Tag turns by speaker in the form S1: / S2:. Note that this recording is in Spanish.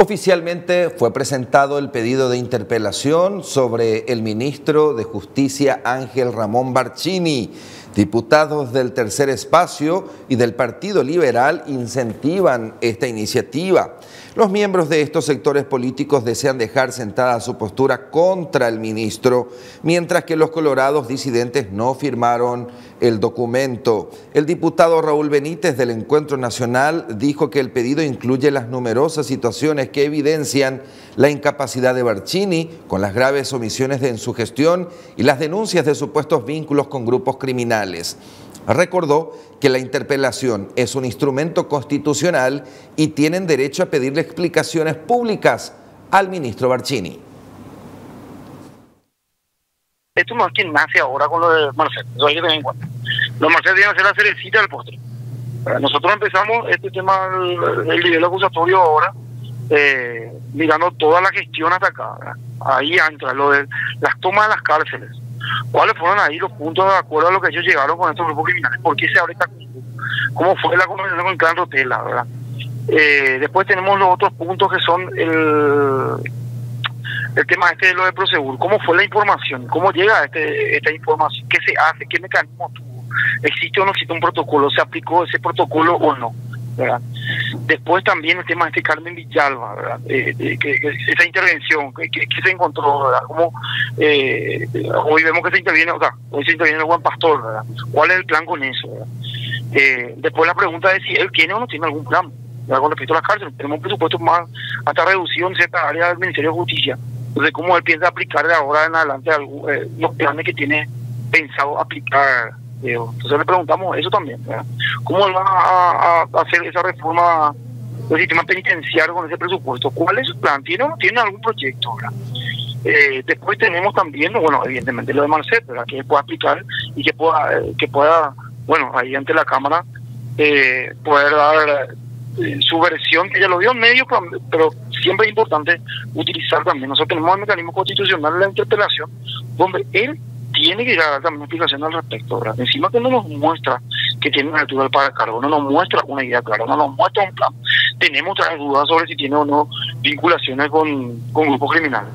S1: Oficialmente fue presentado el pedido de interpelación sobre el ministro de Justicia Ángel Ramón Barcini. Diputados del Tercer Espacio y del Partido Liberal incentivan esta iniciativa. Los miembros de estos sectores políticos desean dejar sentada su postura contra el ministro, mientras que los colorados disidentes no firmaron el documento. El diputado Raúl Benítez del Encuentro Nacional dijo que el pedido incluye las numerosas situaciones que evidencian la incapacidad de Barcini con las graves omisiones en su gestión y las denuncias de supuestos vínculos con grupos criminales. Recordó que la interpelación es un instrumento constitucional y tienen derecho a pedirle explicaciones públicas al ministro Barcini.
S2: Esto no es que nace ahora con lo de Marcelo, eso hay que tener en cuenta. Los Marcelo tienen que ser la cerecita del postre. Nosotros empezamos este tema del nivel acusatorio ahora, eh, mirando toda la gestión hasta acá. Ahí entra lo de las tomas de las cárceles, ¿Cuáles fueron ahí los puntos de acuerdo a lo que ellos llegaron con estos grupos criminales? ¿Por qué se abre esta ¿Cómo fue la conversación con el clan Rotela, verdad? Eh, después tenemos los otros puntos que son el, el tema este de lo de Prosegur. ¿Cómo fue la información? ¿Cómo llega este, esta información? ¿Qué se hace? ¿Qué mecanismo tuvo? ¿Existe o no existe un protocolo? ¿Se aplicó ese protocolo o no? Después también el tema de este Carmen Villalba, ¿verdad? Eh, que, esa intervención, que, se encontró, ¿verdad? Como, eh, hoy vemos que se interviene, o sea, hoy se interviene el buen pastor, ¿verdad? ¿Cuál es el plan con eso? Eh, después la pregunta es si él tiene o no tiene algún plan ¿verdad? con respecto a las cárceles. Tenemos un presupuesto más hasta reducido en cierta área del Ministerio de Justicia. Entonces, ¿cómo él piensa aplicar de ahora en adelante los planes que tiene pensado aplicar? Entonces le preguntamos eso también, ¿Cómo va a, hacer esa reforma del sistema penitenciario con ese presupuesto? ¿Cuál es su plan? ¿Tiene algún proyecto? Eh, después tenemos también, bueno, evidentemente lo de Marcet, ¿verdad? que pueda aplicar y que pueda, que pueda bueno, ahí ante la Cámara, eh, poder dar eh, su versión, que ya lo dio en medio, pero siempre es importante utilizar también. Nosotros tenemos el mecanismo constitucional de la interpelación, donde él tiene que dar también explicación al respecto. Encima que no nos muestra que tiene una altura para cargo, no nos muestra una idea clara, no nos muestra un plan. Tenemos otras dudas sobre si tiene o no vinculaciones con, con grupos criminales.